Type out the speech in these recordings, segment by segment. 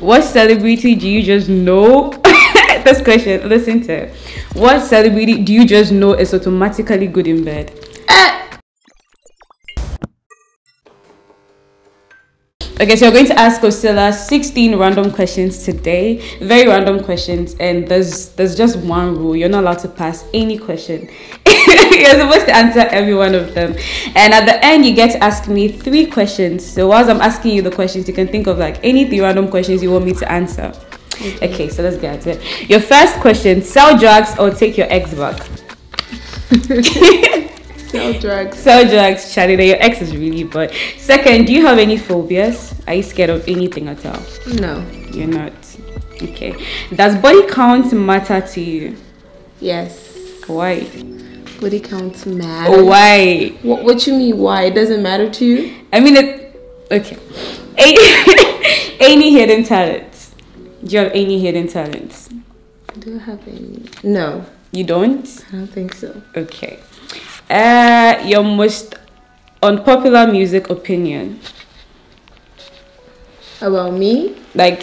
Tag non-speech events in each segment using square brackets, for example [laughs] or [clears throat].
What celebrity do you just know? [laughs] this question, listen to it. What celebrity do you just know is automatically good in bed? Eh, Okay, so we're going to ask Ocilla 16 random questions today. Very random questions, and there's there's just one rule. You're not allowed to pass any question. [laughs] You're supposed to answer every one of them. And at the end, you get to ask me three questions. So whilst I'm asking you the questions, you can think of like any three random questions you want me to answer. Okay, okay so let's get it. Your first question sell drugs or take your ex back? [laughs] [laughs] Sell drugs. Sell drugs, Charlie. Your ex is really but Second, do you have any phobias? Are you scared of anything at all? No. You're not. Okay. Does body count matter to you? Yes. Why? Body count matter. Oh, why? What, what you mean? Why it doesn't matter to you? I mean it. Okay. Any, [laughs] any hidden talents? Do you have any hidden talents? Do I have any? No. You don't? I don't think so. Okay. Uh, your most unpopular music opinion? About me? Like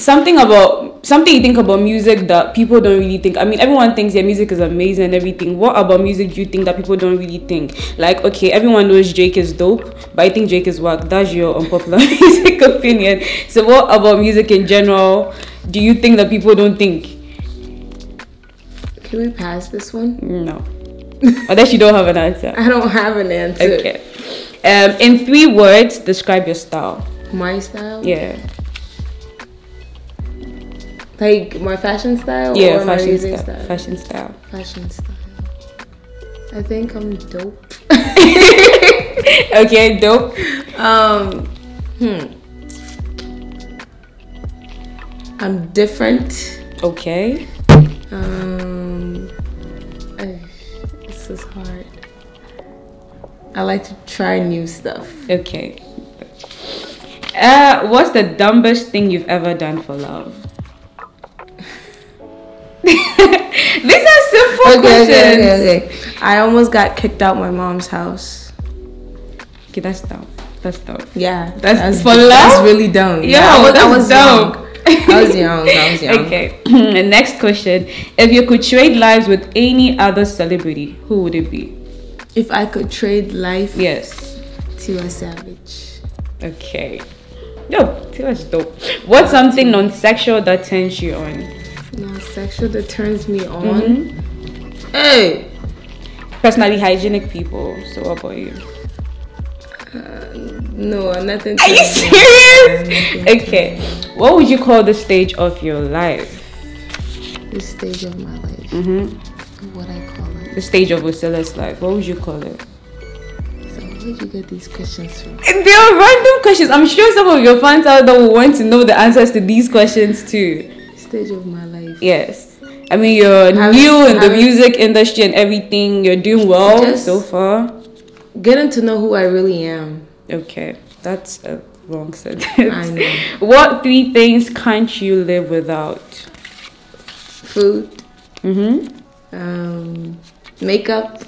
something about something you think about music that people don't really think. I mean, everyone thinks their music is amazing and everything. What about music do you think that people don't really think? Like, okay, everyone knows Drake is dope, but I think Drake is whack. That's your unpopular [laughs] music opinion. So, what about music in general? Do you think that people don't think? Can we pass this one? No. Unless you don't have an answer. I don't have an answer. Okay. Um, in three words, describe your style. My style? Yeah. Like my fashion style? Yeah, or my fashion music style. Fashion style. Fashion style. I think I'm dope. [laughs] [laughs] okay, dope. Um, hmm. I'm different. Okay. Um, this is hard. I like to try new stuff. Okay. Uh, what's the dumbest thing you've ever done for love? [laughs] These are simple Okay, questions. okay, okay, okay. I almost got kicked out my mom's house. Okay, that's dumb. That's dumb. Yeah, That's for love. That's really dumb. Yeah, I was, I was dumb. young. I was young. I was young. Okay. the [clears throat] next question: If you could trade lives with any other celebrity, who would it be? If I could trade life Yes. to a savage, Okay. No, that's dope. What's something non-sexual that turns you on? no sexual that turns me on. Mm-hmm. Hey, Personally hygienic people. So what about you? No, nothing. Are you turns serious? [laughs] Okay. What would you call the stage of your life? The stage of my life. Mm-hmm. What I call it. The stage of Ocilla's life. What would you call it? So where did you get these questions from? They are random questions. I'm sure some of your fans out there will want to know the answers to these questions too. Stage of my life. Yes. I mean, you're Have- new in the have- music industry and everything. You're doing well Just- so far. Getting to know who I really am. Okay, that's a wrong [laughs] sentence. I know. What three things can't you live without? Food. Mm-hmm. Um, makeup.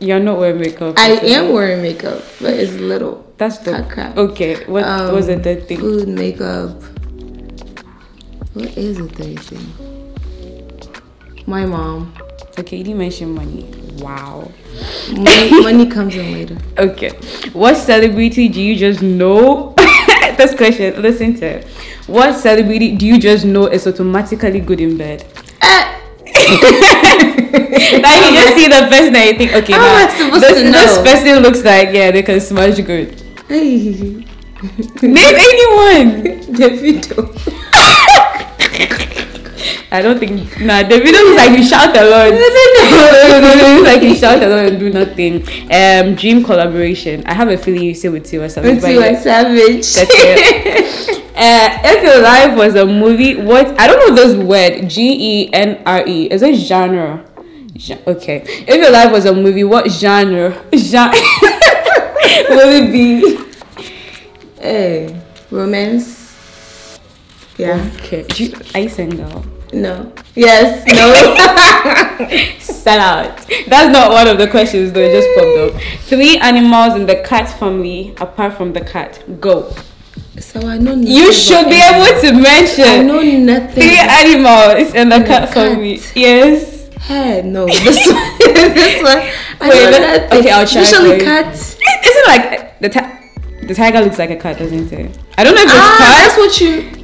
You're not wearing makeup. I am wearing makeup, but it's little. That's the crap. okay. What Um, was the third thing? Food, makeup. What is the third thing? My mom. Okay, you didn't mention money. Wow. Money, money comes in later. Okay. What celebrity do you just know? [laughs] this question, listen to it. What celebrity do you just know is automatically good in bed? Eh. [laughs] Now you just see the person and you think, okay, How am now supposed this, this person looks like yeah, they can smash good. Hey, Name anyone. [laughs] Davido. I don't think nah the video looks like you shout a lot. [laughs] it looks like you shout a lot and do nothing. Um dream collaboration. I have a feeling you say with Tiwa Savage. but Until yeah. I savage. That's it. [laughs] Uh, if your life was a movie, what I don't know this word G E N R E is it genre? Gen- okay. If your life was a movie, what genre? Genre [laughs] will it be? Hey, romance. Yeah. Okay. Do you, are you single? No. Yes. No. [laughs] Sell out. That's not one of the questions though. It just popped up. Three animals in the cat family apart from the cat. Go. So I know. You should be able to mention. I know nothing. Three animals in the cat cat. family. Yes. Hey, no. This one. [laughs] this one. I Wait, know nothing. okay, I'll try Usually cats. Isn't it like the ti- the tiger looks like a cat, doesn't it? I don't know if it's Ah, cat. that's what you.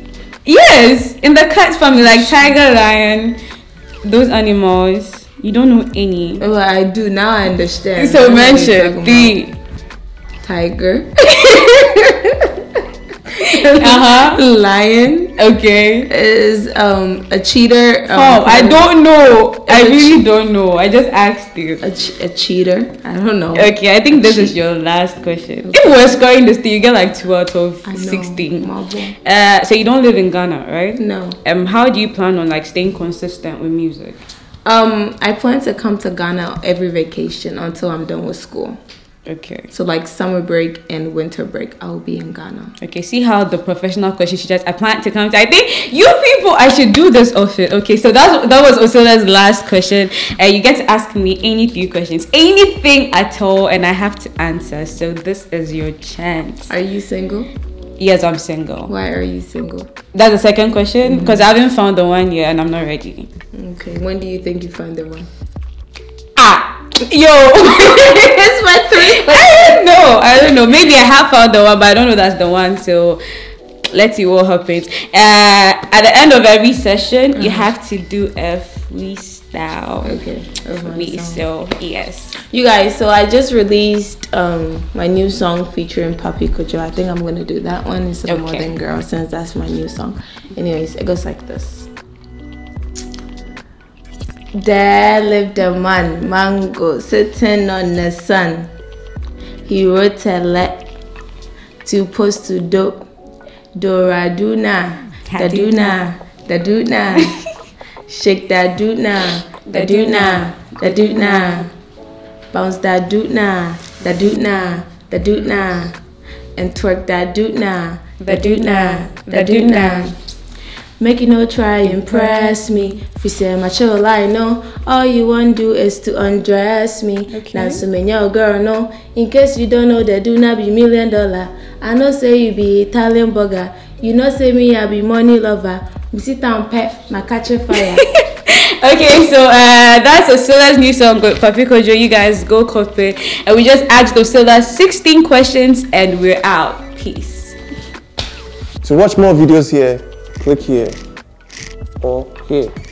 Yes, in the cat family, like tiger, lion, those animals. You don't know any. Oh, I do now. I understand. So you're mention the. tiger, [laughs] [laughs] Uh huh. lion Okay. is um a cheater. Um, Oh, I don't know. I really don't know. I just asked you. A, ch- a cheater. I don't know. Okay, I think this is your last question. If we're scoring this thing, you get like two out of know, sixteen. marble. Uh, so you don't live in Ghana, right? No. Um, how do you plan on like staying consistent with music? Um, I plan to come to Ghana every vacation until I'm done with school. Okay. So like summer break and winter break, I'll be in Ghana. Okay, see how the professional question she just I plan to come to. I think you people I should do this often. Okay, so that's that was Ocilla's last question. And you get to ask me any few questions, anything at all, and I have to answer. So this is your chance. Are you single? Yes, I'm single. Why are you single? That's the second question because I haven't found the one yet, and I'm not ready. Okay. When do you think you find the one? Ah, yo. [laughs] it's my three. I don't know. I don't know. Maybe I have found the one, but I don't know that's the one. So let's see what happens. Uh, at the end of every session, you have to do a freestyle. Okay. my Me, so yes. You guys, so I just released um my new song featuring Pappy Kojo. I think I'm gonna do that one instead of Okay. More Than Girl since that's my new song. Anyways, it goes like this. There lived a man, Mango, sitting on the sun. He wrote a letter to post to do Doraduna, Daduna, Daduna, shake that duna, Daduna, Daduna. Bounce that doot nah, that doot nah, that doot nah, and twerk that doot nah, Make you no try impress me. If you say my chill, I know all you want do is to undress me. Okay. Now so many your girl no. In case you don't know, the do not be million dollar. I know say you be Italian burger. You know say me I be money lover. Me sit down pet my catch a fire. [laughs] Okay, so uh, that's Ocilla's new song, with Pappy Kojo. You guys go copy. And we just asked Osola 16 questions and we're out. Peace. To watch more videos here, click here here.